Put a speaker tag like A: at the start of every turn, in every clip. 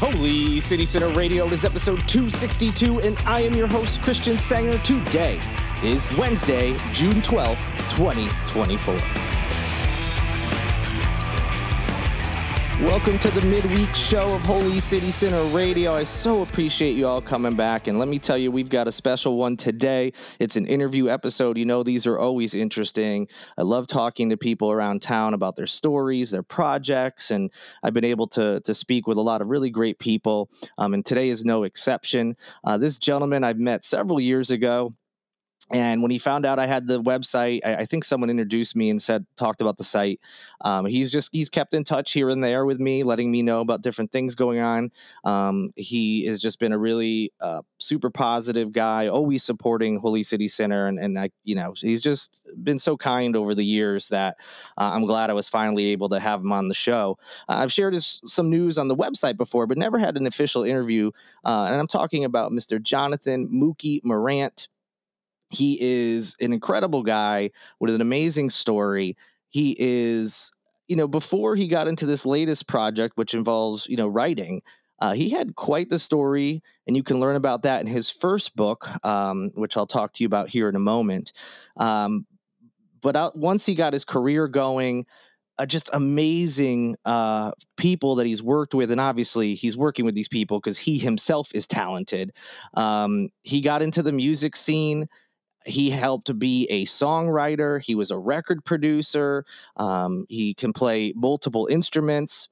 A: Holy City Sinner Radio is episode 262, and I am your host, Christian Senger. Today is Wednesday, June 12th, 2024. Welcome to the midweek show of Holy City Sinner Radio. I so appreciate you all coming back. And let me tell you, we've got a special one today. It's an interview episode. You know, these are always interesting. I love talking to people around town about their stories, their projects, and I've been able to, to speak with a lot of really great people. Um, and today is no exception. Uh, this gentleman I've met several years ago. And when he found out I had the website, I, I, think someone introduced me and said talked about the site. Um, he's just he's kept in touch here and there with me, letting me know about different things going on. Um, he has just been a really uh, super positive guy, always supporting Holy City Sinner, and and I you know he's just been so kind over the years that uh, I'm glad I was finally able to have him on the show. Uh, I've shared his, some news on the website before, but never had an official interview. Uh, and I'm talking about Mr. Jonathan Mookie Morant. He is an incredible guy with an amazing story. He is, you know, before he got into this latest project, which involves, you know, writing, uh, he had quite the story, and you can learn about that in his first book, um, which I'll talk to you about here in a moment. Um, but out, once he got his career going, uh, just amazing uh, people that he's worked with, and obviously he's working with these people because he himself is talented. Um, he got into the music scene he helped be a songwriter. He was a record producer. Um, he can play multiple instruments.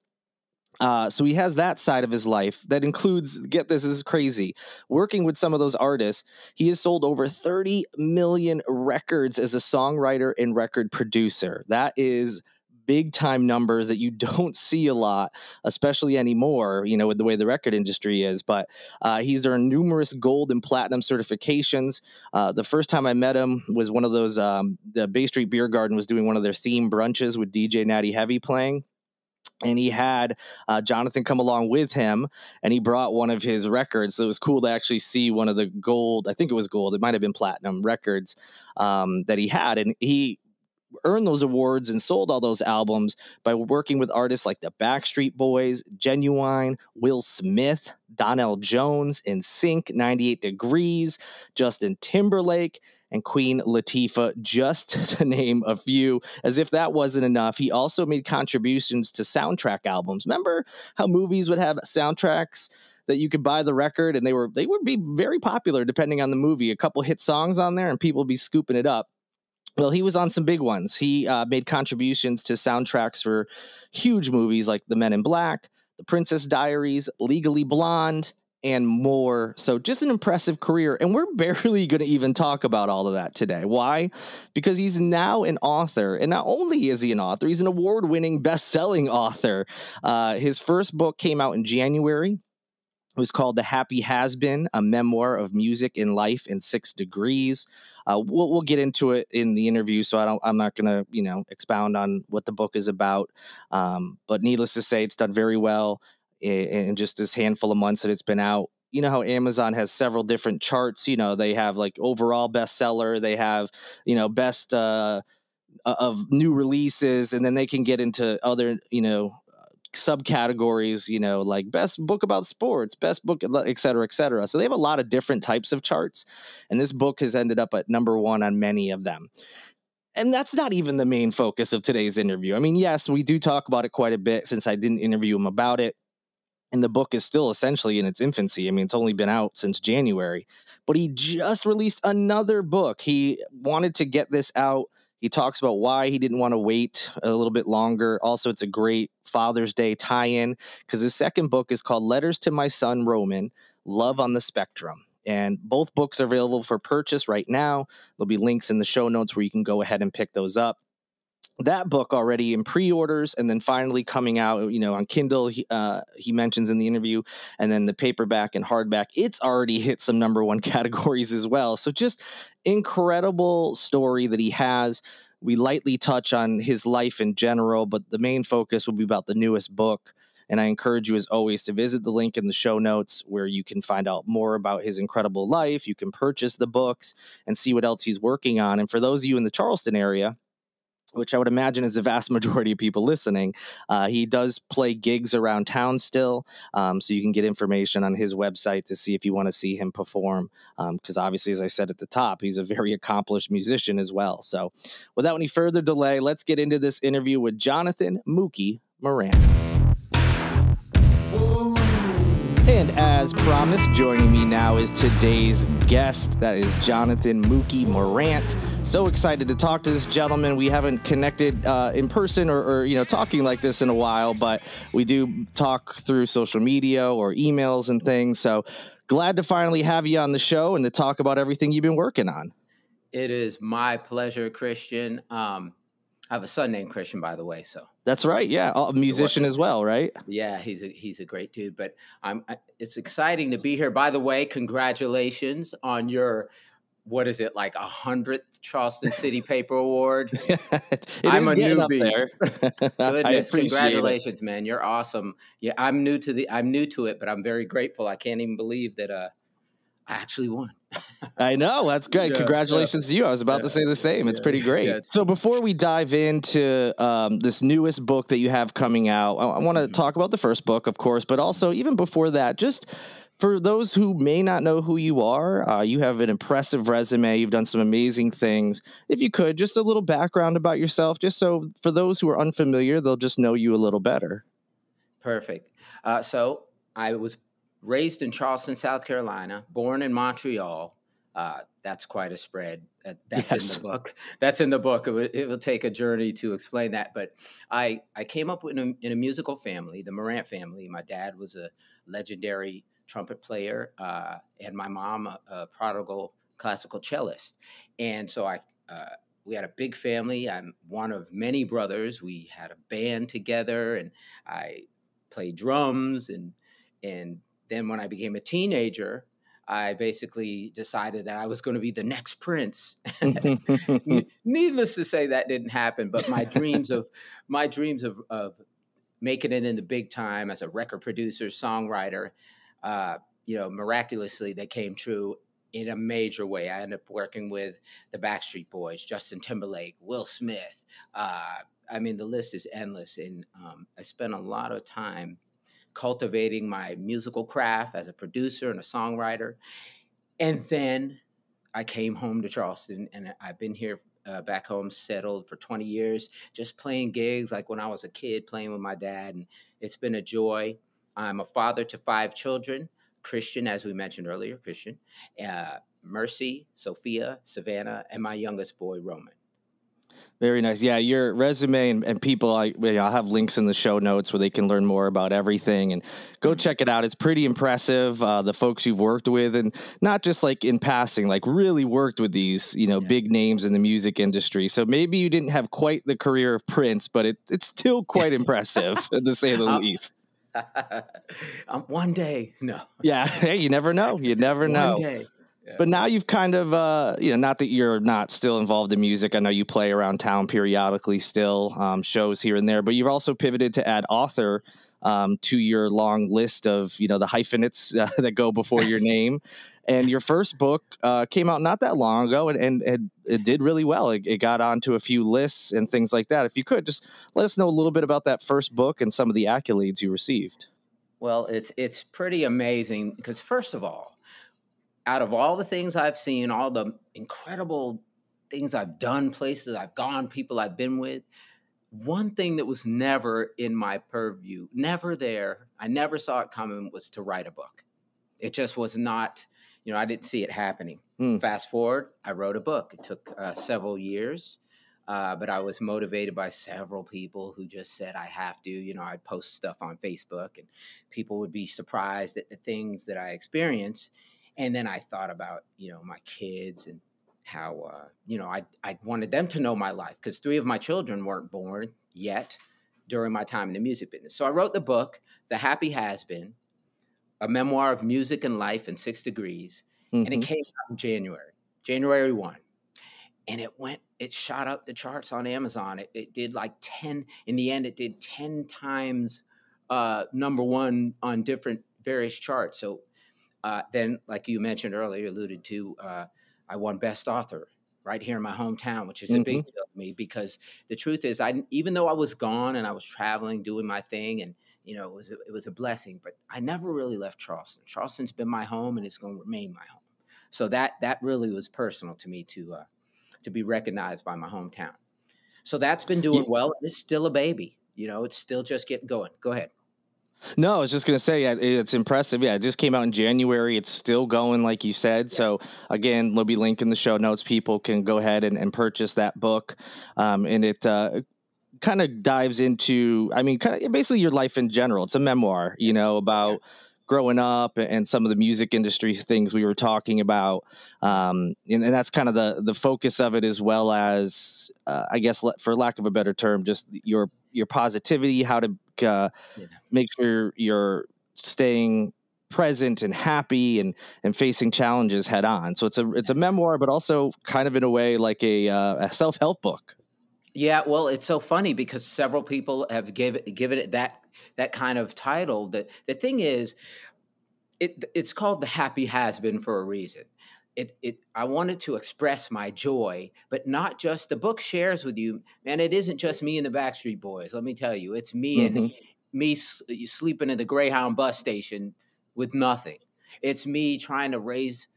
A: Uh, so he has that side of his life that includes, get this, this is crazy, working with some of those artists. He has sold over 30 million records as a songwriter and record producer. That is big time numbers that you don't see a lot, especially anymore, you know, with the way the record industry is. But uh, he's earned numerous gold and platinum certifications. Uh, the first time I met him was one of those, um, the Bay Street Biergarten was doing one of their theme brunches with DJ Natty Heavy playing and he had uh, Jonathan come along with him, and he brought one of his records. So it was cool to actually see one of the gold. I think it was gold. It might have been platinum records um, that he had, and he earned those awards and sold all those albums by working with artists like the Backstreet Boys, Ginuwine, Will Smith, Donell Jones, NSYNC, 98 Degrees, Justin Timberlake, and Queen Latifah, just to name a few. As if that wasn't enough, he also made contributions to soundtrack albums. Remember how movies would have soundtracks? that you could buy the record and they were they would be very popular depending on the movie a couple hit songs on there and people would be scooping it up well, he was on some big ones. He uh, made contributions to soundtracks for huge movies like The Men in Black, The Princess Diaries, Legally Blonde, and more. So, just an impressive career. And we're barely going to even talk about all of that today. Why? Because he's now an author. And not only is he an author, he's an award winning, best selling author. Uh, his first book came out in January. It was called The Happy Has Been, a memoir of music and life in six degrees. Uh, we'll, we'll get into it in the interview, so I don't, I'm not going to, you know, expound on what the book is about. Um, but needless to say, it's done very well in, in just this handful of months that it's been out you know how Amazon has several different charts. You know, they have like overall bestseller, they have, you know, best uh, of new releases, and then they can get into other, you know, subcategories, you know, like best book about sports, best book, uh, et cetera, et cetera. So they have a lot of different types of charts. And this book has ended up at number one on many of them. And that's not even the main focus of today's interview. I mean, yes, we do talk about it quite a bit since I didn't interview him about it. And the book is still essentially in its infancy. I mean, it's only been out since January, but he just released another book. He wanted to get this out he talks about why he didn't want to wait a little bit longer. Also, it's a great Father's Day tie in because his second book is called Letters to My Son Roman Love on the Spectrum. And both books are available for purchase right now. There'll be links in the show notes where you can go ahead and pick those up that book already in pre-orders and then finally coming out you know on kindle he, uh, he mentions in the interview and then the paperback and hardback it's already hit some number one categories as well so just incredible story that he has we lightly touch on his life in general but the main focus will be about the newest book and I encourage you, as always, to visit the link in the show notes where you can find out more about his incredible life. You can purchase the books and see what else he's working on. And for those of you in the Charleston area, which I would imagine is the vast majority of people listening. Uh, he does play gigs around town still, um, so you can get information on his website to see if you want to see him perform. Because um, obviously, as I said at the top, he's a very accomplished musician as well. So, without any further delay, let's get into this interview with Jonathan Mookie Morant. And as promised, joining me now is today's guest. That is Jonathan Mookie Morant. So excited to talk to this gentleman. We haven't connected uh, in person or, or, you know, talking like this in a while, but we do talk through social media or emails and things. So glad to finally have you on the show and to talk about everything you've been working on.
B: It is my pleasure, Christian. Um, I have a son named Christian, by the way. So
A: that's right. Yeah, a musician as well, right?
B: Yeah, he's a he's a great dude. But I'm. It's exciting to be here. By the way, congratulations on your what is it like a hundredth Charleston City Paper Award?
A: I'm a newbie.
B: Goodness, congratulations, it. man! You're awesome. Yeah, I'm new to the. I'm new to it, but I'm very grateful. I can't even believe that. Uh, I actually won.
A: I know. That's good. Yeah, Congratulations yeah. to you. I was about yeah, to say the same. It's pretty great. So, before we dive into um, this newest book that you have coming out, I, I want to mm-hmm. talk about the first book, of course, but also even before that, just for those who may not know who you are, uh, you have an impressive resume. You've done some amazing things. If you could, just a little background about yourself, just so for those who are unfamiliar, they'll just know you a little better.
B: Perfect. Uh, so, I was raised in Charleston, South Carolina, born in Montreal. Uh, that's quite a spread. Uh, that's yes. in the book. That's in the book. It will, it will, take a journey to explain that. But I, I came up in a, in a musical family, the Morant family. My dad was a legendary trumpet player, uh, and my mom a, a, prodigal classical cellist. And so I, uh, we had a big family. I'm one of many brothers. We had a band together, and I played drums and and then when I became a teenager, I basically decided that I was going to be the next prince. Needless to say, that didn't happen. But my dreams of my dreams of, of making it in the big time as a record producer, songwriter, uh, you know, miraculously they came true in a major way. I ended up working with the Backstreet Boys, Justin Timberlake, Will Smith. Uh, I mean, the list is endless, and um, I spent a lot of time cultivating my musical craft as a producer and a songwriter. And then I came home to Charleston and I've been here uh, back home settled for 20 years, just playing gigs like when I was a kid, playing with my dad. And it's been a joy. I'm a father to five children Christian, as we mentioned earlier, Christian, uh, Mercy, Sophia, Savannah, and my youngest boy, Roman.
A: Very nice. Yeah, your resume and, and people, I, I'll have links in the show notes where they can learn more about everything and go mm-hmm. check it out. It's pretty impressive. Uh, the folks you've worked with, and not just like in passing, like really worked with these, you know, yeah. big names in the music industry. So maybe you didn't have quite the career of Prince, but it, it's still quite impressive to say the least.
B: um, one day, no.
A: Yeah, hey, you never know. You never one know. But now you've kind of, uh, you know, not that you're not still involved in music. I know you play around town periodically, still um, shows here and there. But you've also pivoted to add author um, to your long list of, you know, the hyphenates uh, that go before your name. And your first book uh, came out not that long ago, and, and, and it did really well. It, it, got onto a few lists and things like that. If you could just let us know a little bit about that first book and some of the accolades you received.
B: Well, it's it's pretty amazing because first of all out of all the things I've seen, all the incredible things I've done, places I've gone, people I've been with, one thing that was never in my purview, never there, I never saw it coming, was to write a book. It just was not, you know, I didn't see it happening. Mm. Fast forward, I wrote a book. It took uh, several years. Uh, but I was motivated by several people who just said I have to. You know, I'd post stuff on Facebook, and people would be surprised at the things that I experienced. And then I thought about, you know, my kids and how, uh, you know, I, I wanted them to know my life because three of my children weren't born yet during my time in the music business. So I wrote the book, The Happy Has Been, a memoir of music and life in six degrees. Mm-hmm. And it mm-hmm. came out in January, January 1. And it went, it shot up the charts on Amazon. It, it did like 10, in the end, it did 10 times uh, number one on different various charts. So uh, then, like you mentioned earlier, alluded to, uh, I won Best Author, right here in my hometown, which is mm-hmm. a big mm-hmm. deal to me because the truth is, I even though I was gone and I was traveling, doing my thing, and you know, it was a, it was a blessing, but I never really left Charleston. Charleston's been my home, and it's going to remain my home. So that that really was personal to me to uh, to be recognized by my hometown. So that's been doing well. It's still a baby. You know, it's still just getting going. Go ahead.
A: No, I was just gonna say it's impressive. Yeah, it just came out in January. It's still going, like you said. Yeah. So again, there'll be link in the show notes. People can go ahead and, and purchase that book, um, and it uh, kind of dives into, I mean, kind of basically your life in general. It's a memoir, you know, about. Yeah growing up and some of the music industry things we were talking about um, and, and, that's kind of the the focus of it as well as uh, i guess for lack of a better term just your your positivity how to uh, yeah. make sure you're staying present and happy and and facing challenges head on so it's a it's a memoir but also kind of in a way like a, uh, a self-help book
B: yeah, well, it's so funny because several people have given given it that that kind of title. That the thing is, it it's called the happy has been for a reason. It it I wanted to express my joy, but not just the book shares with you, man. It isn't just me and the Backstreet Boys. Let me tell you, it's me mm-hmm. and me sleeping in the Greyhound bus station with nothing. It's me trying to raise.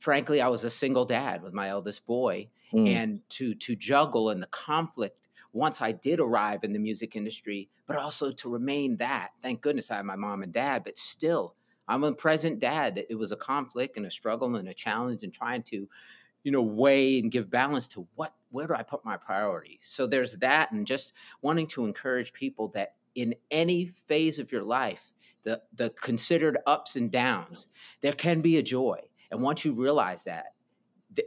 B: Frankly, I was a single dad with my eldest boy mm. and to to juggle in the conflict once I did arrive in the music industry, but also to remain that. Thank goodness I have my mom and dad, but still, I'm a present dad. It was a conflict and a struggle and a challenge and trying to, you know, weigh and give balance to what where do I put my priorities. So there's that, and just wanting to encourage people that in any phase of your life, the the considered ups and downs, there can be a joy. And once you realize that,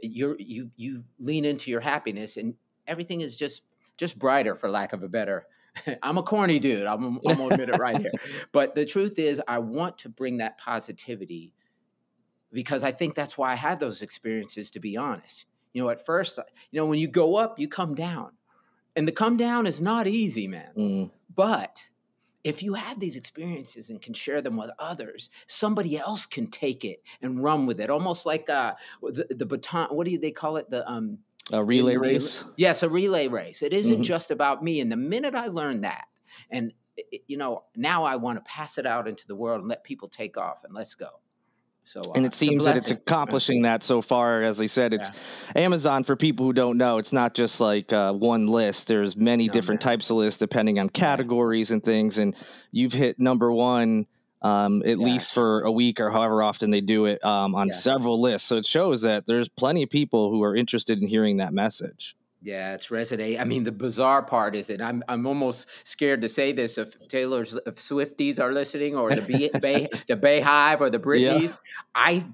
B: you you you lean into your happiness and everything is just just brighter for lack of a better i'm a corny dude i'm, I'm gonna admit it right here but the truth is i want to bring that positivity because i think that's why i had those experiences to be honest you know at first you know when you go up you come down and the come down is not easy man mm. but if you have these experiences and can share them with others, somebody else can take it and run with it, almost like uh, the, the baton. What do they call it? The um,
A: a relay race.
B: Yes, a relay race. It isn't mm-hmm. just about me. And the minute I learned that, and you know, now I want to pass it out into the world and let people take off and let's go. So, uh,
A: and it seems that it's accomplishing that so far. As I said, it's yeah. Amazon for people who don't know. It's not just like uh, one list. There's many no, different man. types of lists depending on categories yeah. and things. And you've hit number one um, at yeah. least for a week or however often they do it um, on several lists. So it shows that there's plenty of people who are interested in hearing that message.
B: Yeah, it's resonating. I mean, the bizarre part is, and I'm I'm almost scared to say this if Taylor's if Swifties are listening or the Bay, Bay the BeyHive or the Britneys. Yeah. I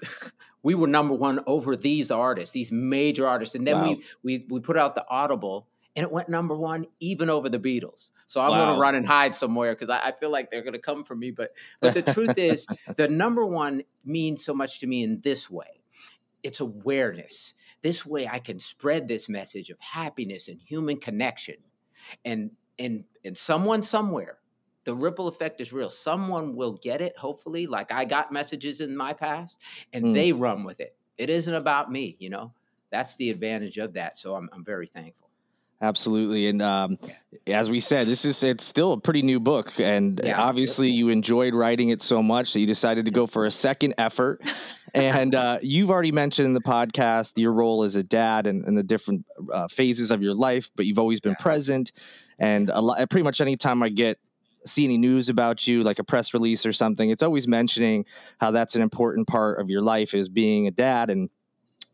B: we were number one over these artists, these major artists, and then wow. we we we put out the Audible, and it went number one even over the Beatles. So I'm wow. going to run and hide somewhere because I, I, feel like they're going to come for me. But but the truth is, the number one means so much to me in this way. It's awareness this way I can spread this message of happiness and human connection. And and and someone somewhere, the ripple effect is real. Someone will get it, hopefully, like I got messages in my past, and mm. they run with it. It isn't about me, you know. That's the advantage of that. So I'm I'm very thankful.
A: Absolutely, and um, as we said, this is it's still a pretty new book, and yeah. obviously you enjoyed writing it so much that you decided to go for a second effort. and uh, you've already mentioned in the podcast your role as a dad and, and the different uh, phases of your life, but you've always been yeah. present. And a lot, pretty much anytime I get see any news about you, like a press release or something, it's always mentioning how that's an important part of your life is being a dad and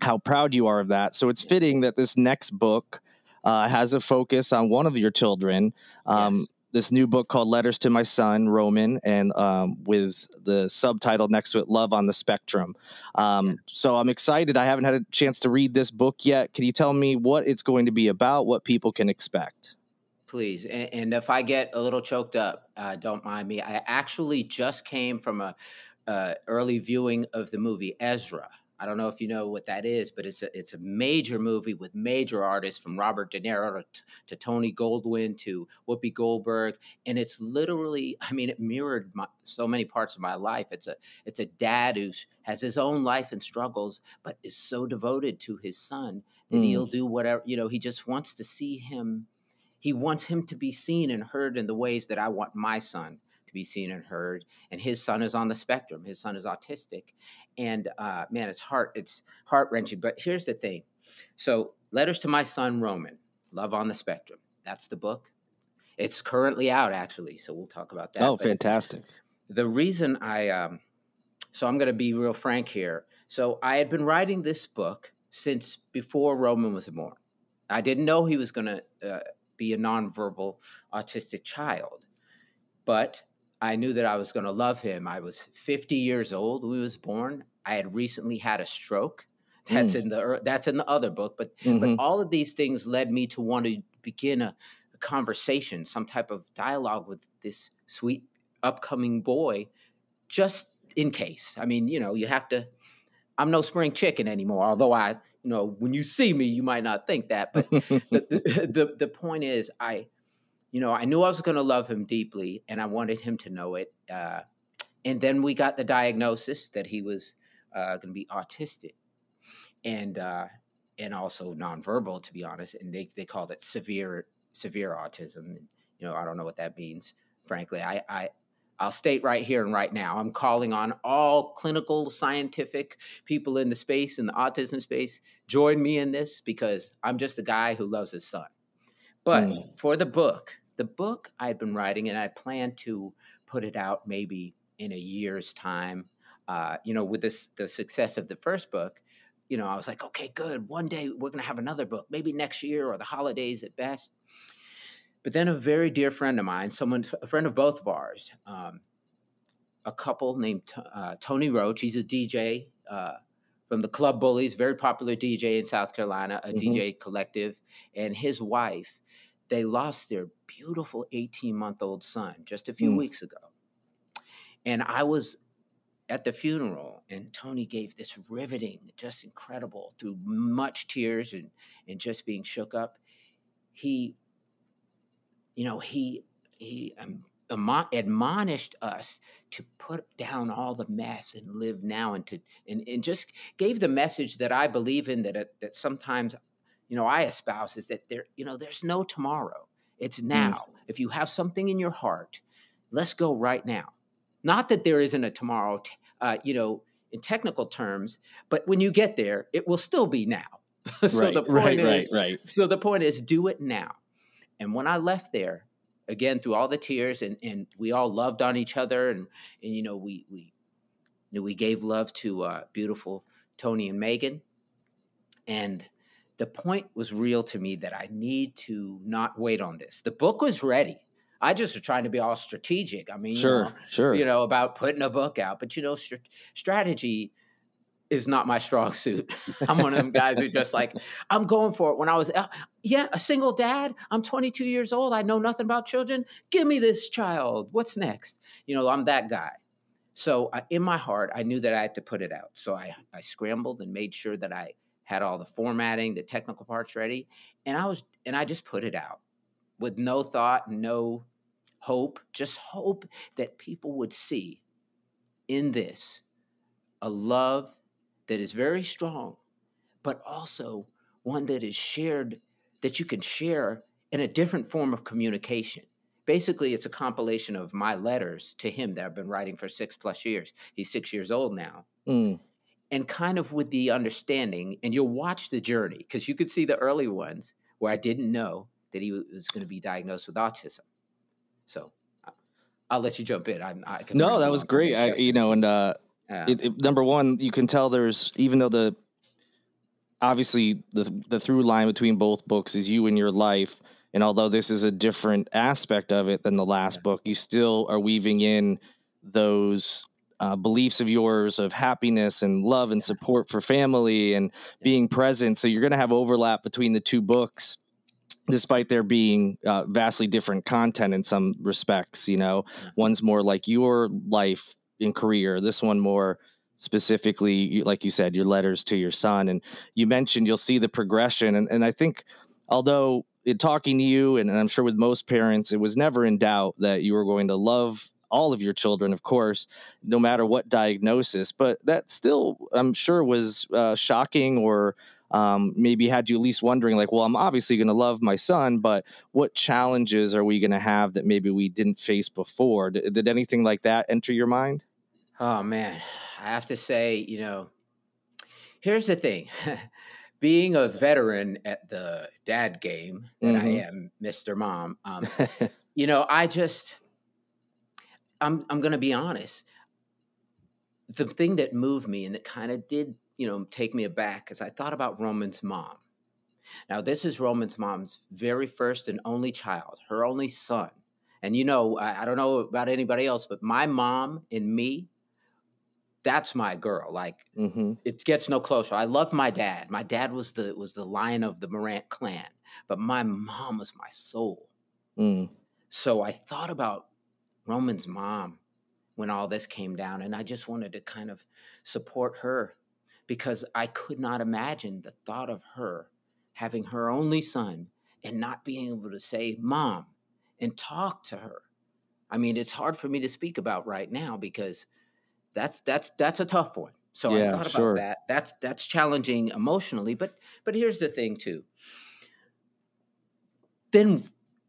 A: how proud you are of that. So it's fitting that this next book uh, has a focus on one of your children. Um, yes. This new book called Letters to My Son, Roman, and um, with the subtitle next to it, Love on the Spectrum. Um, yeah. So I'm excited. I haven't had a chance to read this book yet. Can you tell me what it's going to be about, what people can expect?
B: Please. And, and if I get a little choked up, uh, don't mind me. I actually just came from a uh, early viewing of the movie Ezra I don't know if you know what that is, but it's a it's a major movie with major artists from Robert De Niro to, to Tony Goldwyn to Whoopi Goldberg, and it's literally I mean it mirrored my, so many parts of my life. It's a it's a dad who has his own life and struggles, but is so devoted to his son that mm. he'll do whatever you know. He just wants to see him. He wants him to be seen and heard in the ways that I want my son be seen and heard. And his son is on the spectrum. His son is autistic, and uh, man, it's heart it's heart wrenching. But here's the thing: so letters to my son Roman, Love on the Spectrum. That's the book. It's currently out, actually. So we'll talk about that.
A: Oh, but fantastic!
B: The reason I um, so I'm going to be real frank here. So I had been writing this book since before Roman was born. I didn't know he was going to uh, be a nonverbal autistic child, but I knew that I was going to love him. I was 50 years old when he was born. I had recently had a stroke. That's mm. in the that's in the other book, but mm-hmm. but all of these things led me to want to begin a, a conversation, some type of dialogue with this sweet upcoming boy, just in case. I mean, you know, you have to. I'm no spring chicken anymore. Although I, you know, when you see me, you might not think that, but the, the, the the point is, I you know, I knew I was going to love him deeply, and I wanted him to know it. Uh, and then we got the diagnosis that he was uh, going to be autistic, and uh, and also nonverbal, to be honest. And they they called it severe severe autism. And, you know, I don't know what that means. Frankly, I, I I'll state right here and right now, I'm calling on all clinical, scientific people in the space, in the autism space, join me in this because I'm just a guy who loves his son. But mm. for the book, the book I'd been writing, and I plan to put it out maybe in a year's time. Uh, you know, with this the success of the first book, you know, I was like, okay, good. One day we're going to have another book, maybe next year or the holidays at best. But then a very dear friend of mine, someone, a friend of both of ours, um, a couple named uh, Tony Roach. He's a DJ uh, from the Club Bullies, very popular DJ in South Carolina, a mm-hmm. DJ collective, and his wife they lost their beautiful 18 month old son just a few mm. weeks ago. And I was at the funeral, and Tony gave this riveting, just incredible, through much tears and, and just being shook up. He, you know, he, he um, admonished us to put down all the mess and live now and to and, and just gave the message that I believe in that that sometimes you know I espouse is that there you know there's no tomorrow. It's mm. now. Mm. If you have something in your heart, let's go right now. Not that there isn't a tomorrow, uh, you know, in technical terms, but when you get there, it will still be now. so
A: right,
B: the point
A: right,
B: is,
A: right, right.
B: So the point is, do it now. And when I left there, again through all the tears, and and we all loved on each other, and and you know we we you know, we gave love to uh, beautiful Tony and Megan, and the point was real to me that I need to not wait on this. The book was ready. I just was trying to be all strategic. I mean,
A: sure,
B: you know,
A: sure,
B: you know about putting a book out, but you know, st- strategy is not my strong suit. I'm one of them guys who just like I'm going for it. When I was, uh, yeah, a single dad. I'm 22 years old. I know nothing about children. Give me this child. What's next? You know, I'm that guy. So uh, in my heart, I knew that I had to put it out. So I, I scrambled and made sure that I had all the formatting, the technical parts ready, and I was and I just put it out with no thought, no hope, just hope that people would see in this a love that is very strong, but also one that is shared that you can share in a different form of communication. Basically, it's a compilation of my letters to him that I've been writing for six plus years. He's six years old now. Mm and kind of with the understanding, and you'll watch the journey because you could see the early ones where I didn't know that he was going to be diagnosed with autism. So I'll let you jump in. I'm, I
A: can no, that was great. I, you know, and uh, yeah. it, it, number one, you can tell there's even though the obviously the the through line between both books is you and your life. And although this is a different aspect of it than the last yeah. book, you still are weaving in those uh, beliefs of yours of happiness and love and support for family and being present. So you're going to have overlap between the two books, despite there being uh, vastly different content in some respects. You know, one's more like your life and career, this one more specifically, like you said, your letters to your son. And you mentioned you'll see the progression. And, and I think, although in talking to you, and I'm sure with most parents, it was never in doubt that you were going to love all of your children, of course, no matter what diagnosis. But that still, I'm sure, was uh, shocking or um, maybe had you at least wondering, like, well, I'm obviously going to love my son, but what challenges are we going to have that maybe we didn't face before? D- did anything like that enter your mind?
B: Oh, man. I have to say, you know, here's the thing. Being a veteran at the dad game that mm-hmm. I am, Mr. Mom, um, you know, I just, I'm, I'm going to be honest. The thing that moved me and that kind of did, you know, take me aback is I thought about Roman's mom. Now, this is Roman's mom's very first and only child, her only son. And you know, I, I don't know about anybody else, but my mom and me, that's my girl. Like mm-hmm. it gets no closer. I love my dad. My dad was the was the lion of the Morant clan, but my mom was my soul. Mm. So I thought about Roman's mom when all this came down, and I just wanted to kind of support her because I could not imagine the thought of her having her only son and not being able to say mom and talk to her. I mean, it's hard for me to speak about right now because that's that's that's a tough one. So yeah, I thought about sure. that. That's that's challenging emotionally, but but here's the thing too. Then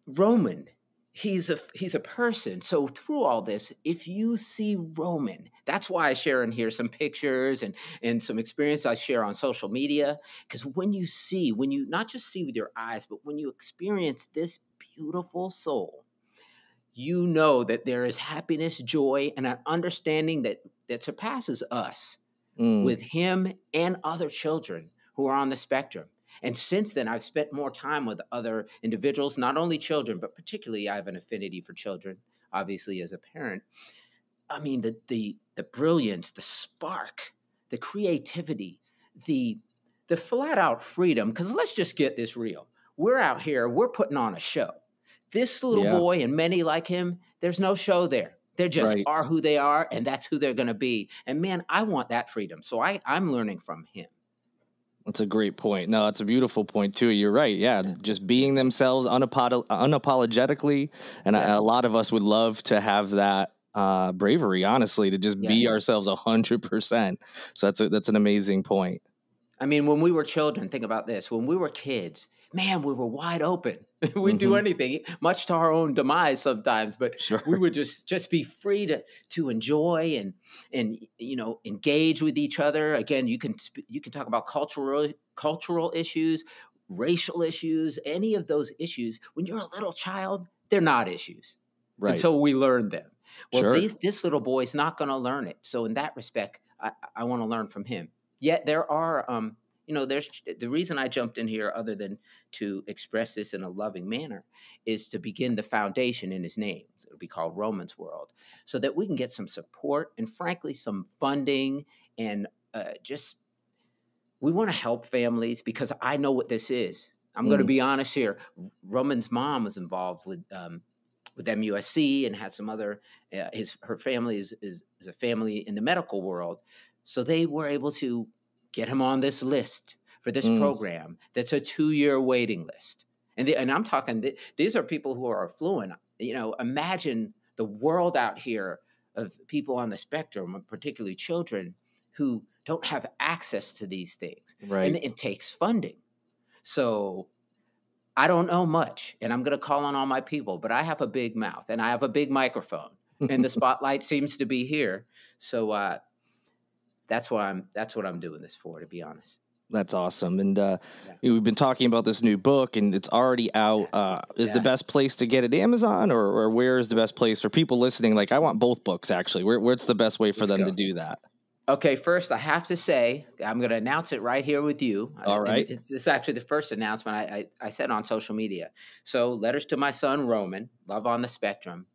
B: Roman, he's a he's a person. So through all this, if you see Roman, that's why I share in here some pictures and and some experience I share on social media. Because when you see, when you not just see with your eyes, but when you experience this beautiful soul, you know that there is happiness, joy, and an understanding that that surpasses us mm. with him and other children who are on the spectrum. And since then, I've spent more time with other individuals, not only children, but particularly I have an affinity for children, obviously, as a parent. I mean, the, the, the brilliance, the spark, the creativity, the, the flat out freedom. Because let's just get this real. We're out here, we're putting on a show. This little yeah. boy and many like him, there's no show there. They just right. are who they are, and that's who they're going to be. And man, I want that freedom. So I, I'm learning from him.
A: That's a great point. No, it's a beautiful point too. You're right. Yeah, just being themselves unapolog- unapologetically, and yes. a, a, lot of us would love to have that uh, bravery. Honestly, to just yes. be ourselves a hundred percent. So that's a, that's an amazing point.
B: I mean, when we were children, think about this. When we were kids, man, we were wide open. We'd do mm-hmm. anything, much to our own demise sometimes, but sure. we would just just be free to to enjoy and and you know engage with each other. Again, you can you can talk about cultural cultural issues, racial issues, any of those issues. When you're a little child, they're not issues right. until we learn them. Well, sure. these, this little boy is not going to learn it. So in that respect, I, I want to learn from him. Yet there are um, you know there's the reason i jumped in here other than to express this in a loving manner is to begin the foundation in his name. It'll be called romans world. So that we can get some support and frankly some funding and uh, just we want to help families because i know what this is. I'm mm. going to be honest here. Roman's mom was involved with um, with MUSC and had some other uh, his her family is, is is a family in the medical world. So they were able to get him on this list for this mm. program that's a two year waiting list. And, the, and I'm talking, these are people who are affluent. You know, imagine the world out here of people on the spectrum, particularly children, who don't have access to these things. Right. And it takes funding. So I don't know much, and I'm going to call on all my people, but I have a big mouth and I have a big microphone, and the spotlight seems to be here. So uh, that's what I'm that's what I'm doing this for, to be honest.
A: That's awesome. And uh, yeah. we've been talking about this new book, and it's already out. Uh, is yeah. the best place to get it Amazon, or, or where is the best place for people listening? Like, I want both books actually. Where, where's the best way for Let's them go. to do that?
B: Okay, first I have to say I'm going to announce it right here with you.
A: All right,
B: it's, it's actually the first announcement I, I, I said on social media. So, letters to my son Roman, Love on the Spectrum.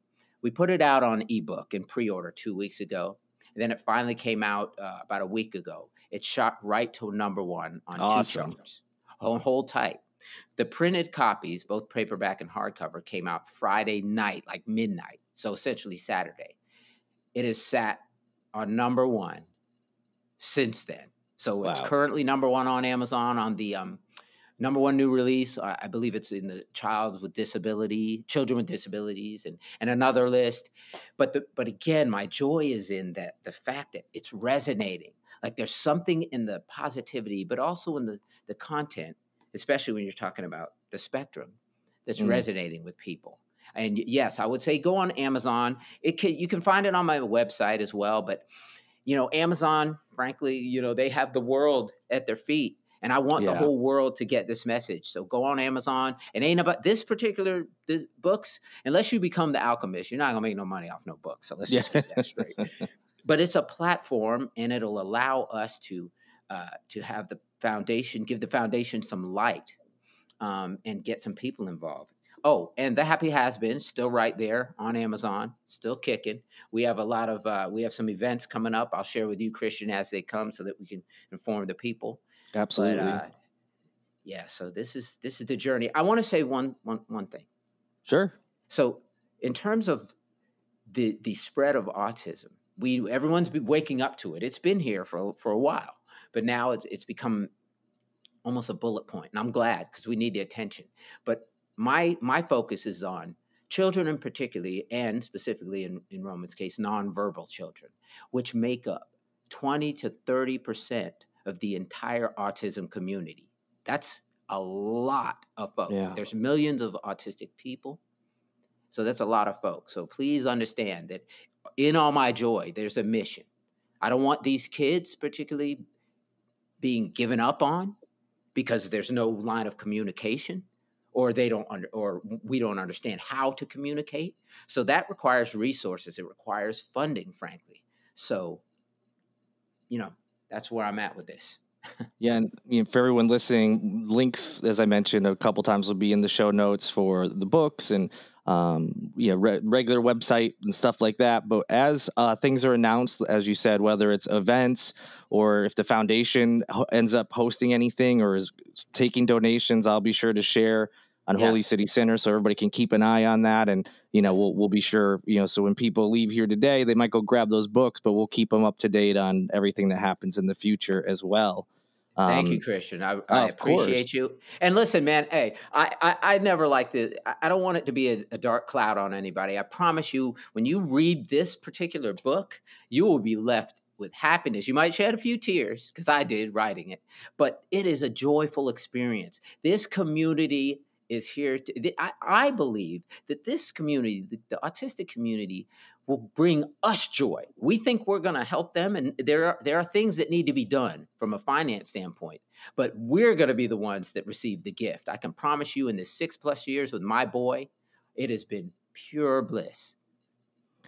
B: We put it out on ebook in pre-order two weeks ago. And then it finally came out uh, about a week ago. It shot right to number one on awesome. two charts. Hold, hold tight. The printed copies, both paperback and hardcover, came out Friday night, like midnight. So essentially Saturday. It has sat on number one since then. So it's currently number one on Amazon on the um, number one new release. I, believe it's in the child with disability, children with disabilities, and and another list. But the but again, my joy is in that the fact that it's resonating. Like there's something in the positivity, but also in the the content, especially when you're talking about the spectrum, that's mm. resonating with people. And yes, I would say go on Amazon. It can you can find it on my website as well, but you know, Amazon, frankly, you know, they have the world at their feet. And I want yeah. the whole world to get this message. So go on Amazon. It ain't about this particular this books, unless you become the alchemist, you're not gonna make no money off no books. So let's just get that straight. but it's a platform and it'll allow us to uh, to have the foundation, give the foundation some light um, and get some people involved. Oh, and the Happy Has Been still right there on Amazon, still kicking. We have a lot of uh, we have some events coming up. I'll share with you, Christian, as they come, so that we can inform the people.
A: Absolutely. But, uh,
B: yeah. So this is this is the journey. I want to say one one one thing.
A: Sure.
B: So in terms of the the spread of autism, we everyone's been waking up to it. It's been here for for a while, but now it's it's become almost a bullet point, and I'm glad because we need the attention. But my my focus is on children in particularly and specifically in, in roman's case nonverbal children which make up 20 to 30 percent of the entire autism community that's a lot of folks yeah. there's millions of autistic people so that's a lot of folks so please understand that in all my joy there's a mission i don't want these kids particularly being given up on because there's no line of communication or they don't under, or we don't understand how to communicate. So that requires resources. It requires funding, frankly. So, you know, that's where I'm at with this.
A: yeah, and you know, for everyone listening, links, as I mentioned a couple times, will be in the show notes for the books and um, yeah, re- regular website and stuff like that. But as uh, things are announced, as you said, whether it's events or if the foundation ends up hosting anything or is taking donations, I'll be sure to share on yes. Holy City Sinner so everybody can keep an eye on that. And you know, we'll we'll be sure you know. So when people leave here today, they might go grab those books, but we'll keep them up to date on everything that happens in the future as well.
B: Thank you, um, Christian. I, I appreciate course. you. And listen, man, hey, I, I, I never like to, I don't want it to be a, a, dark cloud on anybody. I promise you, when you read this particular book, you will be left with happiness. You might shed a few tears, because I did writing it, but it is a joyful experience. This community is here to, I, I believe that this community, the, the autistic community, will bring us joy. We think we're going to help them, and there are there are things that need to be done from a finance standpoint. But we're going to be the ones that receive the gift. I can promise you, in the six plus years with my boy, it has been pure bliss.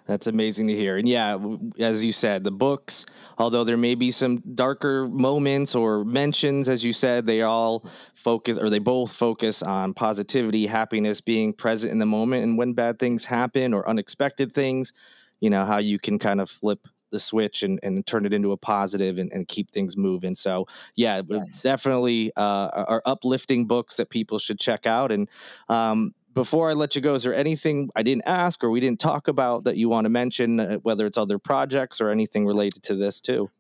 A: That's amazing to hear. And yeah, as you said, the books, although there may be some darker moments or mentions, as you said, they all focus or they both focus on positivity, happiness, being present in the moment. And when bad things happen or unexpected things, you know, how you can kind of flip the switch and, and turn it into a positive and, and keep things moving. So yeah, yes. definitely uh, are uplifting books that people should check out. And um, before I let you go, is there anything I didn't ask or we didn't talk about that you want to mention, uh, whether it's other projects or anything related to this too?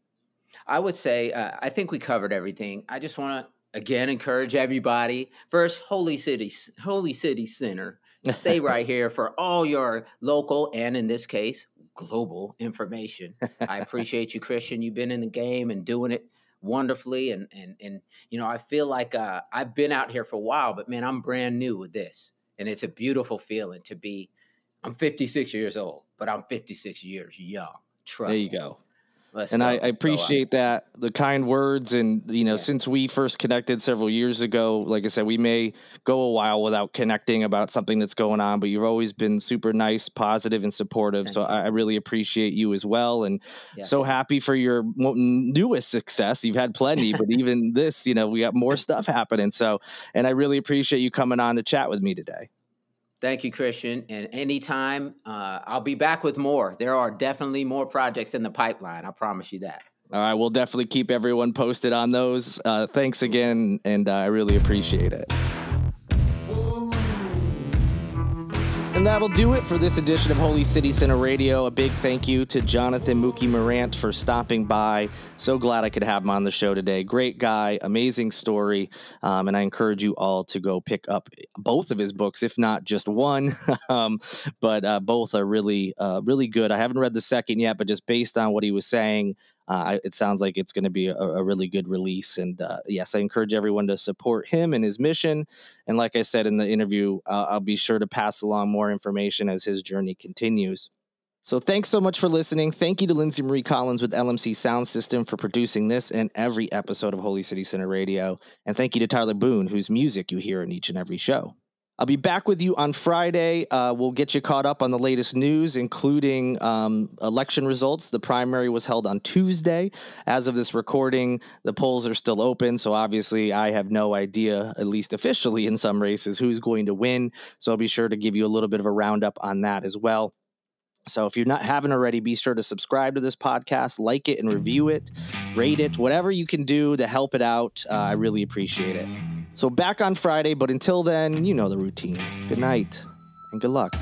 B: I would say uh, I think we covered everything. I just want to again encourage everybody. First, Holy City, Holy City Sinner. Stay right here for all your local and in this case global information. I appreciate you, Christian. You've been in the game and doing it wonderfully, and and and you know I feel like uh, I've been out here for a while, but man, I'm brand new with this and it's a beautiful feeling to be. I'm 56 years old, but I'm 56 years young. Trust.
A: There you me. go. Let's and. I, I, appreciate that the kind words and you know yeah. since we first connected several years ago like i said we may go a while without connecting about something that's going on but you've always been super nice positive and supportive Thank so I, I, really appreciate you as well and yes. so happy for your newest success you've had plenty but even this you know we got more stuff happening so and i really appreciate you coming on to chat with me today
B: Thank you, Christian. And anytime, uh, I'll be back with more. There are definitely more projects in the pipeline. I promise you that.
A: All right, we'll definitely keep everyone posted on those. Uh, thanks again, and uh, I really appreciate it. And that'll do it for this edition of Holy City Sinner Radio. A big thank you to Jonathan Mookie Morant for stopping by. So glad I could have him on the show today. Great guy, amazing story. Um, and I encourage you all to go pick up both of his books, if not just one. um, but uh, both are really, uh, really good. I haven't read the second yet, but just based on what he was saying, uh, it sounds like it's going to be a, a, really good release. And uh, yes, I encourage everyone to support him and his mission. And like I said in the interview, uh, I'll be sure to pass along more information as his journey continues. So thanks so much for listening. Thank you to Lindsay Marie Collins with LMC Sound System for producing this and every episode of Holy City Sinner Radio. And thank you to Tyler Boone, whose music you hear in each and every show. I'll be back with you on Friday. Uh, we'll get you caught up on the latest news, including um, election results. The primary was held on Tuesday. As of this recording, the polls are still open. So obviously, I have no idea, at least officially in some races, who's going to win. So I'll be sure to give you a little bit of a roundup on that as well. So if you're not haven't already, be sure to subscribe to this podcast, like it and review it, rate it, whatever you can do to help it out. Uh, I really appreciate it. So back on Friday, but until then, you know the routine. Good night and good luck.